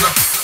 We're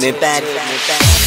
me back.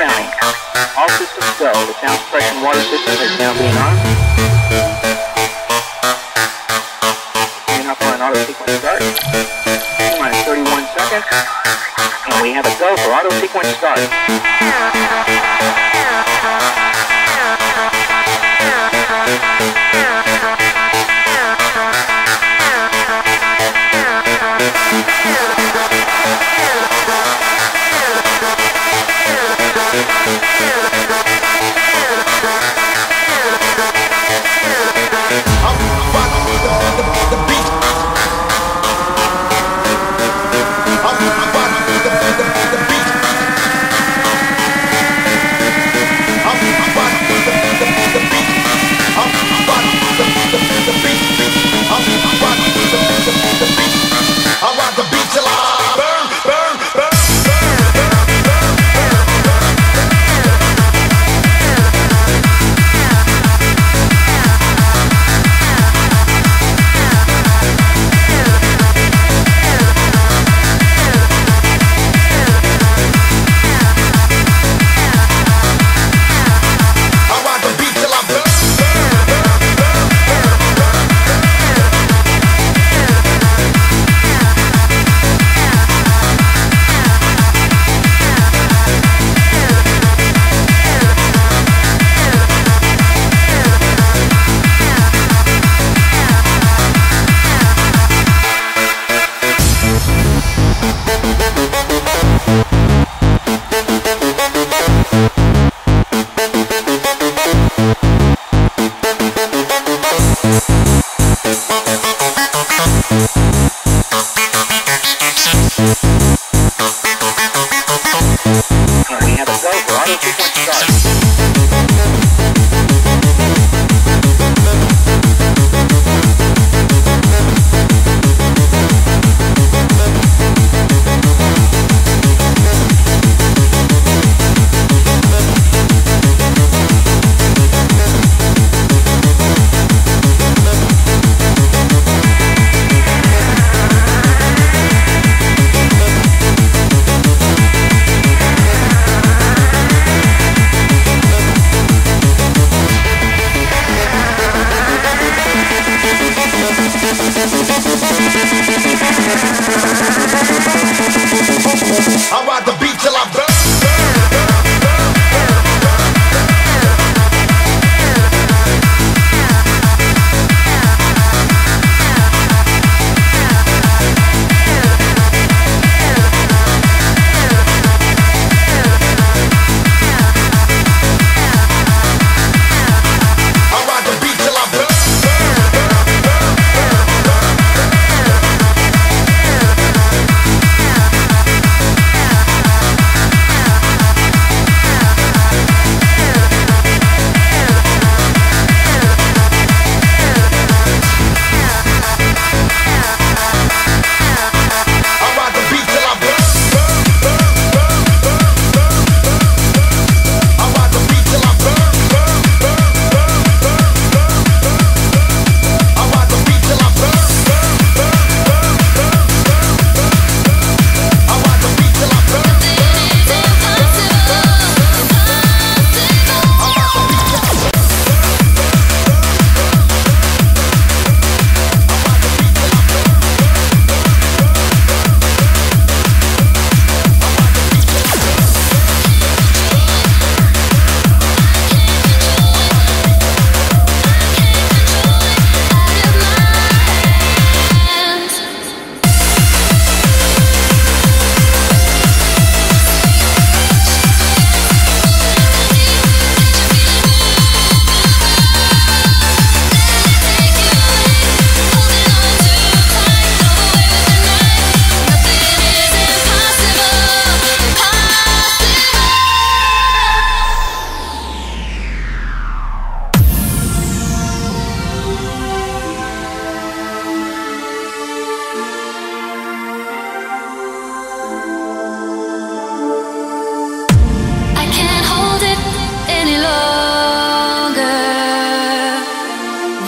And counting. All systems go. The sound suppression water system is now being on. Coming up on auto sequence start. Minus 31 seconds. And we have a go for auto sequence start.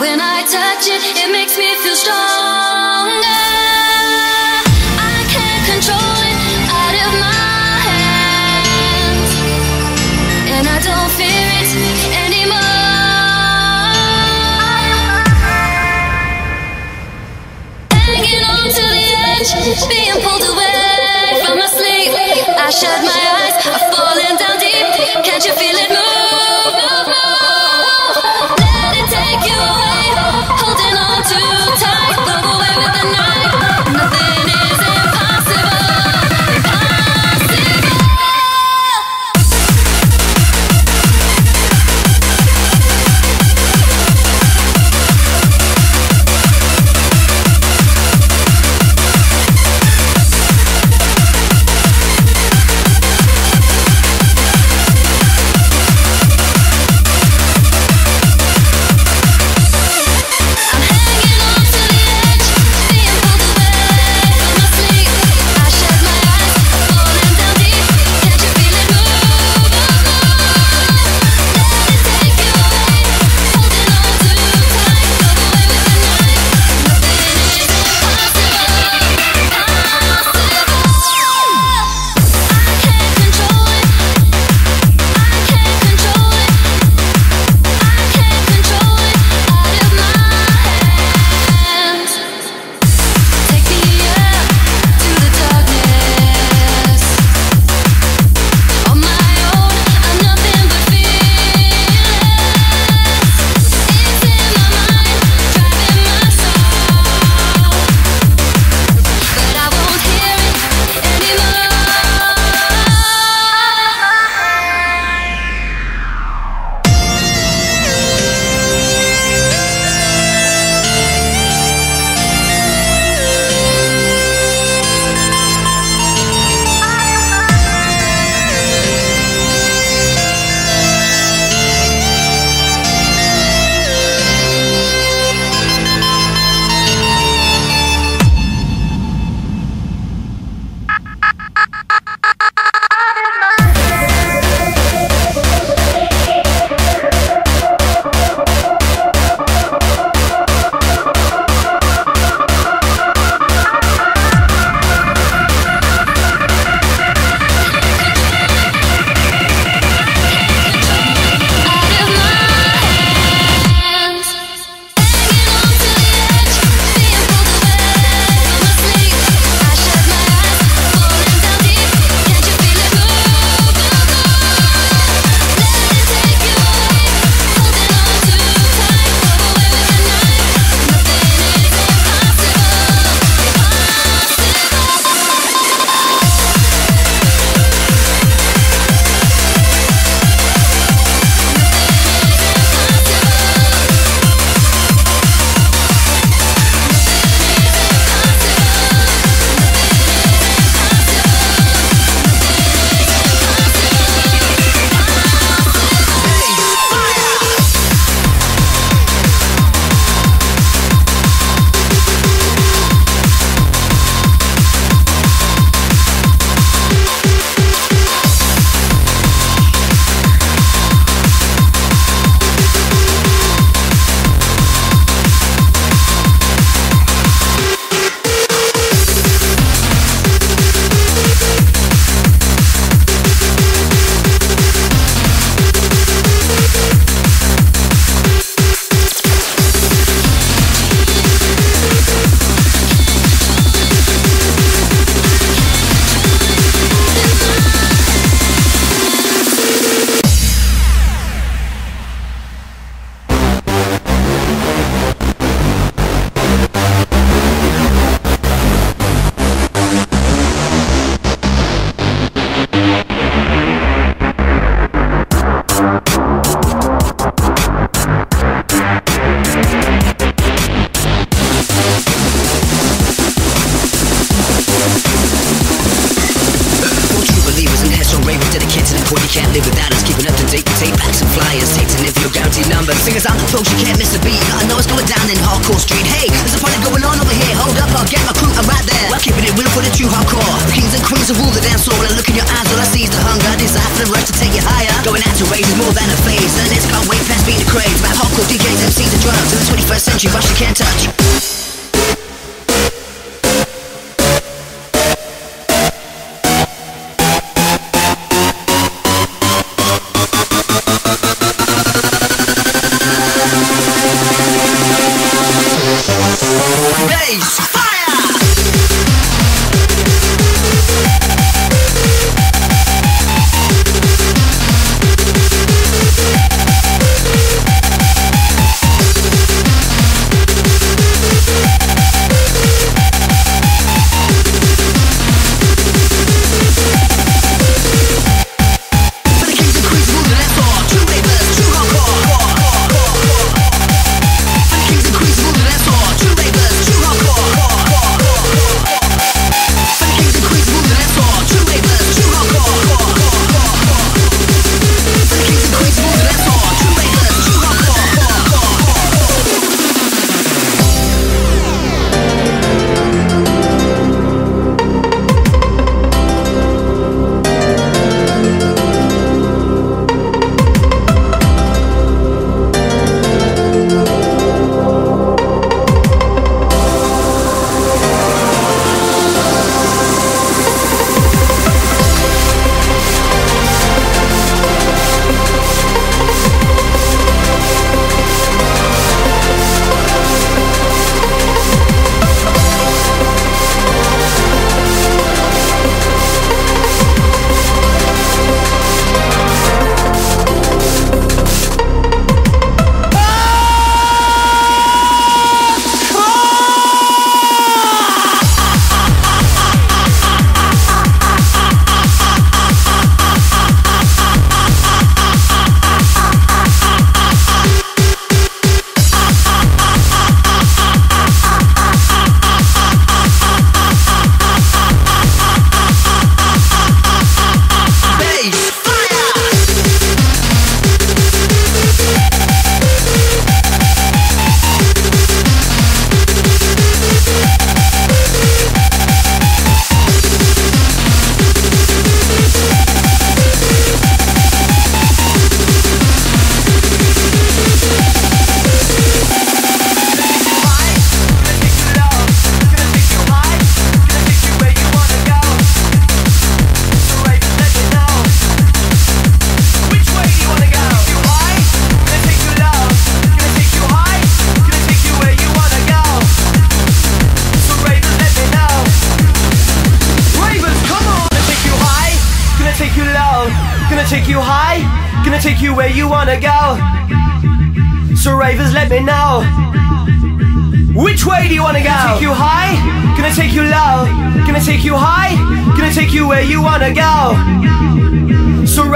When I touch it, it makes me feel stronger. I can't control it out of my hands. And I don't fear it anymore. Hanging on to the edge, being pulled away from my sleep. I shut my eyes, I'm falling down deep. Can't you feel it move? Drugs. In the 21st century, rush you can't touch.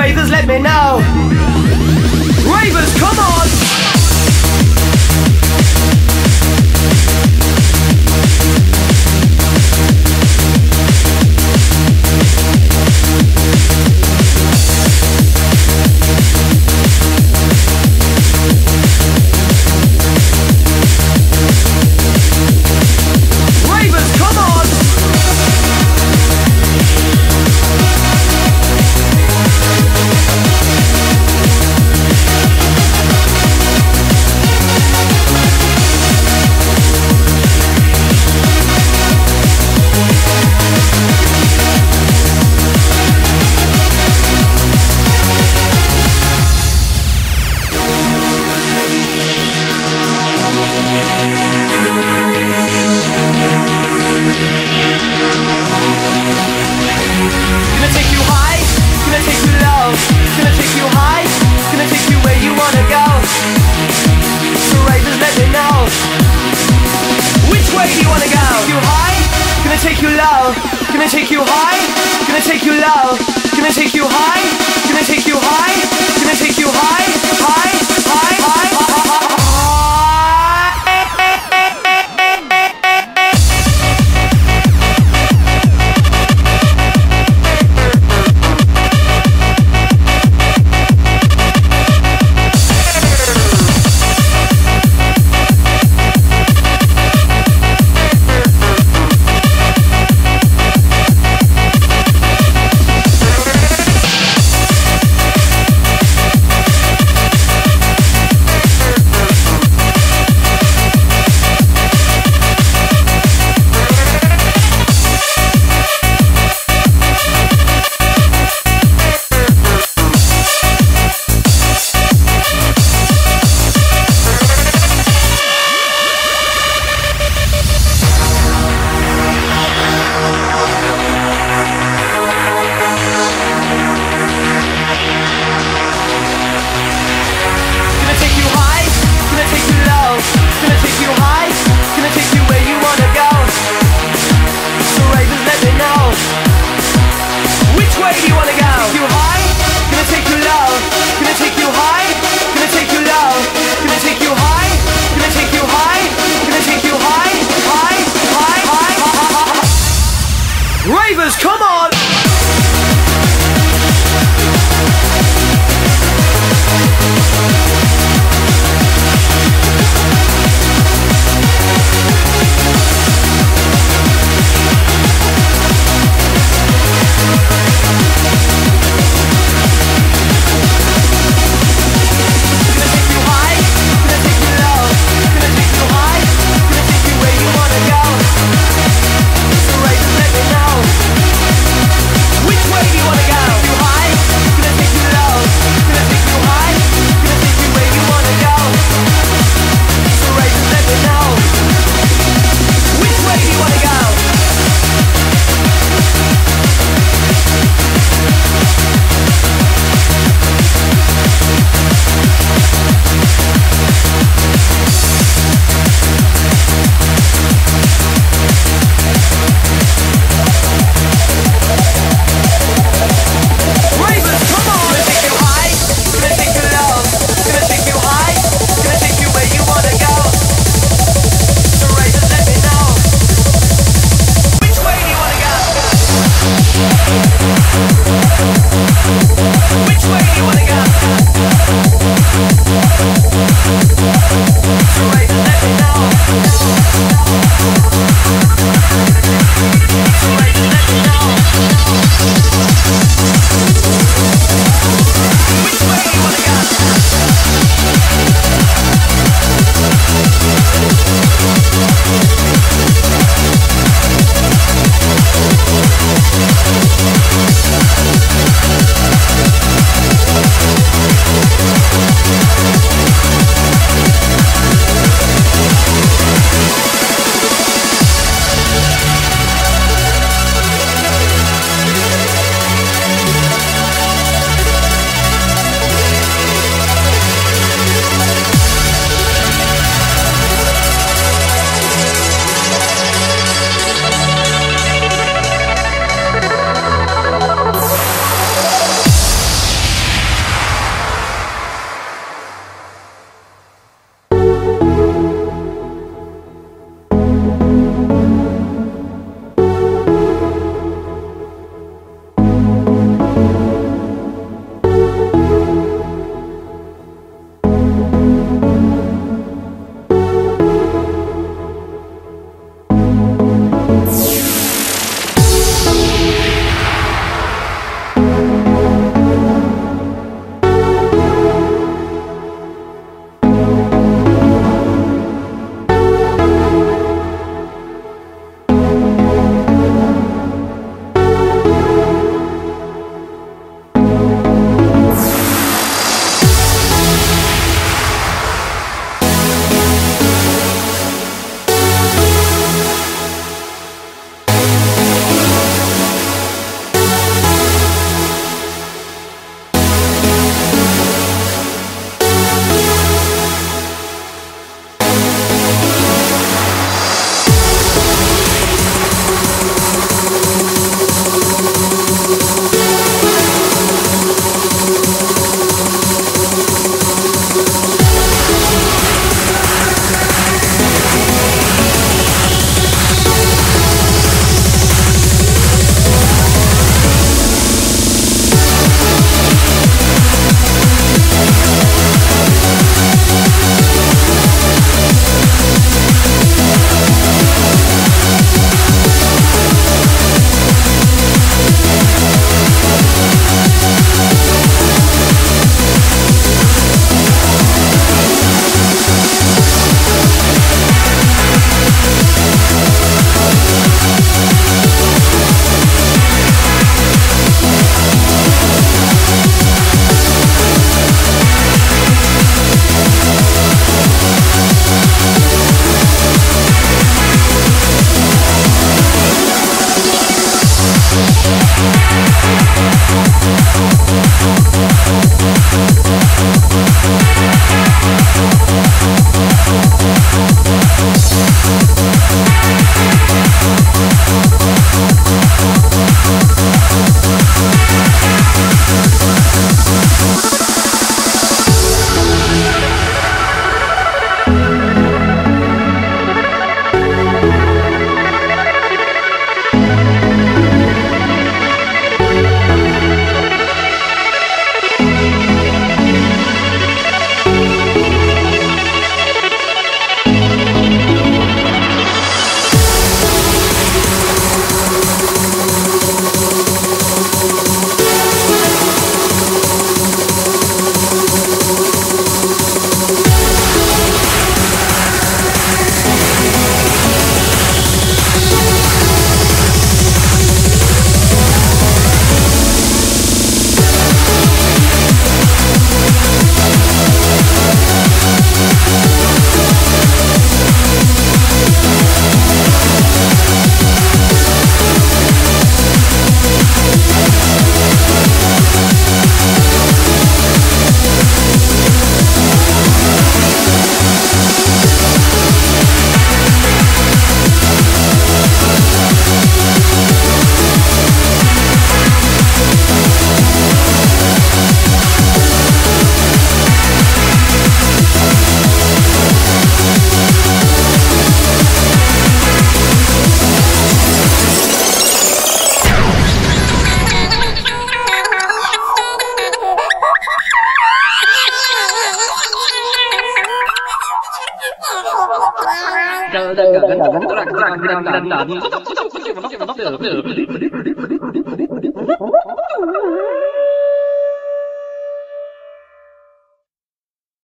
favors, let me know.